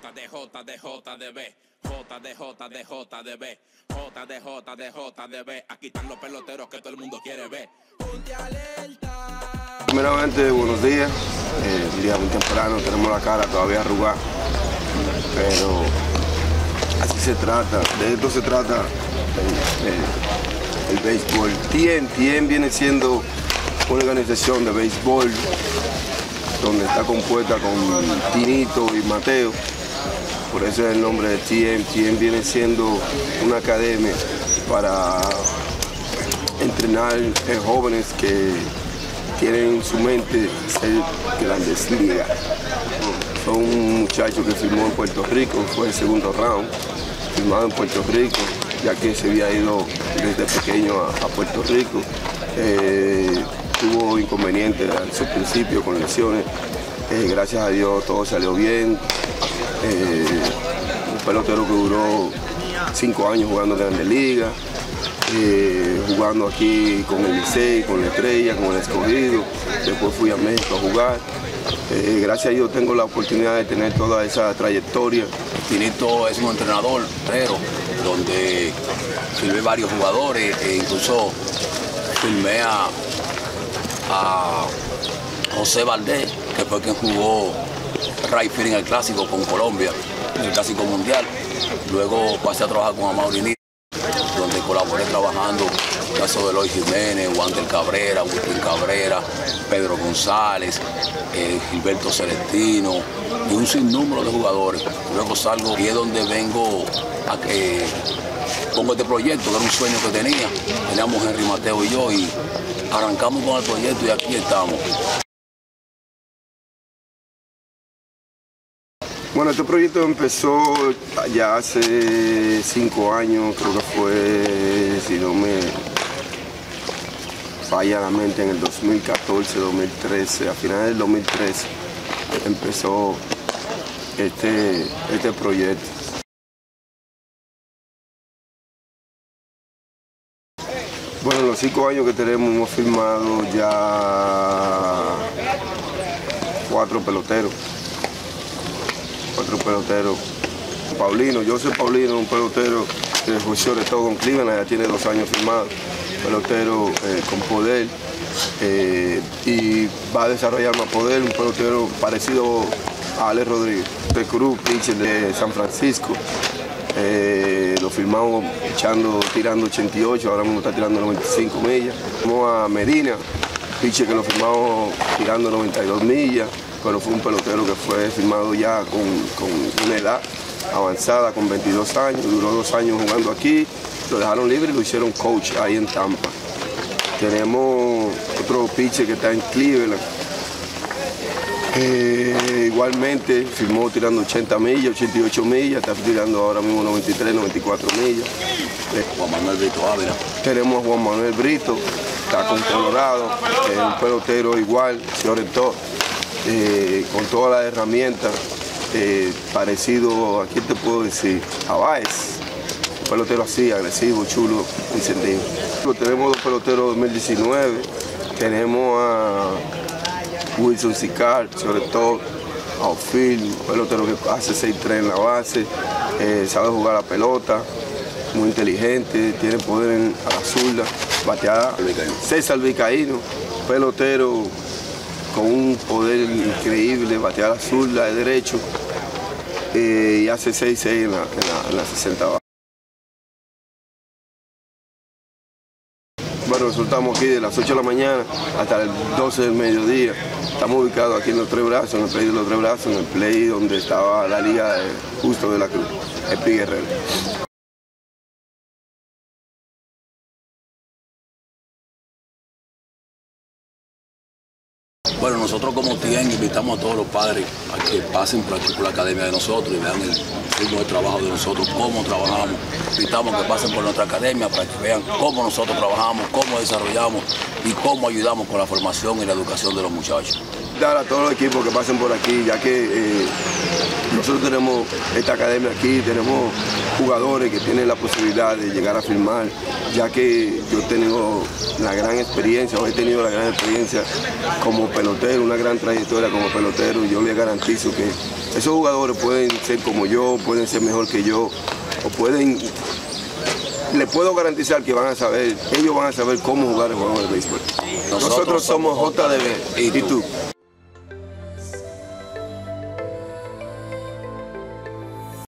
de J. Aquí están los peloteros que todo el mundo quiere ver. Primeramente, buenos días. Eh, día muy temprano, tenemos la cara todavía arrugada. Pero así se trata, de esto se trata el, el- el béisbol. TIEN, TIEN viene siendo una organización de béisbol donde está compuesta con Tinito y Mateo. Por eso es el nombre de TIEN. TIEN viene siendo una academia para entrenar jóvenes que tienen en su mente ser grandes ligas. Fue un muchacho que firmó en Puerto Rico, fue el segundo round, firmado en Puerto Rico, ya que se había ido desde pequeño a, Puerto Rico. Eh, tuvo inconvenientes al su principio con lesiones. Gracias a Dios todo salió bien. Eh, un pelotero que duró cinco años jugando en Grandes Ligas, eh, jugando aquí con el Licey, con la Estrella, con el Escogido. Después fui a México a jugar. Eh, gracias a Dios tengo la oportunidad de tener toda esa trayectoria. Tinito es un entrenador, pero donde firmé varios jugadores e incluso firmé a, a José Valdés, fue quien jugó right field en el clásico con Colombia, en el clásico mundial. Luego pasé a trabajar con Amaury donde colaboré trabajando el caso de Eloy Jiménez, Wander Cabrera, Agustín Cabrera, Pedro González, eh, Gilberto Celestino y un sinnúmero de jugadores. Luego salgo y es donde vengo a que pongo este proyecto, que era un sueño que tenía. Teníamos Henry Mateo y yo y arrancamos con el proyecto y aquí estamos. Bueno, este proyecto empezó ya hace cinco años, creo que fue, si no me falla la mente, en el 2014, 2013, a finales del 2013 empezó este, este proyecto. Bueno, en los cinco años que tenemos hemos firmado ya cuatro peloteros cuatro peloteros. Paulino, yo soy Paulino, un pelotero que juició de todo con Cleveland, ya tiene dos años firmado, pelotero eh, con poder eh, y va a desarrollar más poder, un pelotero parecido a Alex Rodríguez, de Cruz, pitcher de San Francisco. Eh, lo firmamos echando, tirando 88, ahora mismo está tirando 95 millas. Vamos a Medina, pitcher que lo firmamos tirando 92 millas, pero fue un pelotero que fue firmado ya con, con una edad avanzada, con 22 años, duró dos años jugando aquí, lo dejaron libre y lo hicieron coach ahí en Tampa. Tenemos otro pitcher que está en Cleveland, eh, igualmente firmó tirando 80 millas, 88 millas, está tirando ahora mismo 93, 94 millas. Eh, Juan Manuel Brito Ávila. tenemos a Juan Manuel Brito, está con Colorado, es un pelotero igual, se orientó eh, con todas las herramientas, eh, parecido, ¿a quién te puedo decir? A Baez, un pelotero así, agresivo, chulo, encendido. Tenemos dos peloteros 2019, tenemos a Wilson Sicar, sobre todo, a Ophil, un pelotero que hace 6-3 en la base, eh, sabe jugar la pelota, muy inteligente, tiene poder en, a la zurda, bateada. César Vicaíno, pelotero con un poder increíble, batea a zurda, de derecho, eh, y hace 6-6 en la, en en la 60 bajas. Bueno, resultamos aquí de las 8 de la mañana hasta las 12 del mediodía. Estamos ubicados aquí en los Tres Brazos, en el play de los Tres Brazos, en el play donde estaba la liga de Justo de la Cruz, el Pi Bueno, nosotros como TIEN invitamos a todos los padres a que pasen por la academia de nosotros y vean el ritmo de trabajo de nosotros, cómo trabajamos. Invitamos a que pasen por nuestra academia para que vean cómo nosotros trabajamos, cómo desarrollamos y cómo ayudamos con la formación y la educación de los muchachos. Dar a todos los equipos que pasen por aquí, ya que eh, nosotros tenemos esta academia aquí, tenemos jugadores que tienen la posibilidad de llegar a firmar, ya que yo he tenido la gran experiencia, o he tenido la gran experiencia como pelotero, una gran trayectoria como pelotero, y yo les garantizo que esos jugadores pueden ser como yo, pueden ser mejor que yo, o pueden les puedo garantizar que van a saber, ellos van a saber cómo jugar el juego de béisbol. Nosotros, somos JDB. ¿Y tú?